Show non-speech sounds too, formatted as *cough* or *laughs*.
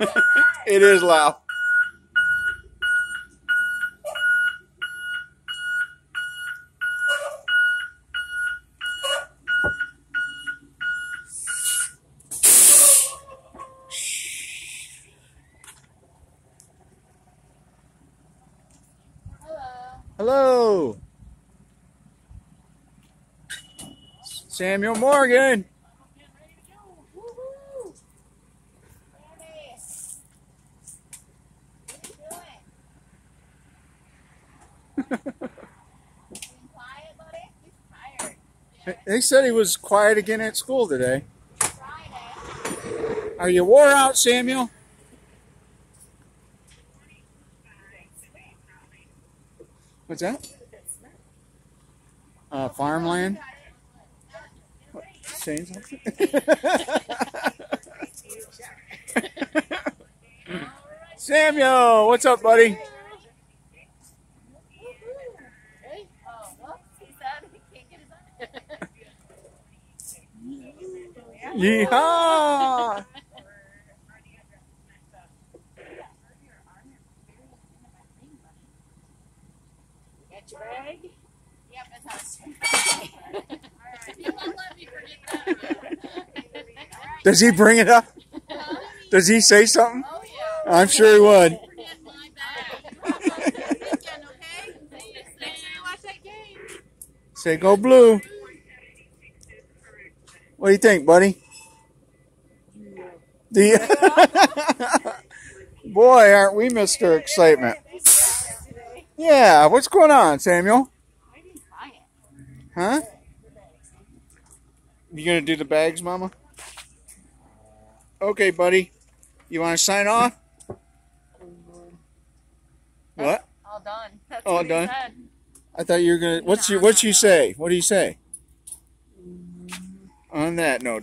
*laughs* it is loud. Hello. Samuel Morgan. They said he was quiet again at school today. Are you wore out, Samuel? What's that? Uh, farmland? What, saying something? *laughs* Samuel, what's up, buddy? That. Does he bring it up? Does he say something? I'm sure he would. Say go blue. What do you think, buddy? You? *laughs* Boy, aren't we Mr. Excitement? Yeah, what's going on, Samuel? Huh? You gonna do the bags, Mama? Okay, buddy. You want to sign off? What? All done. That's All done? I thought you were gonna. What's your? What you say? What do you say? Mm. On that note.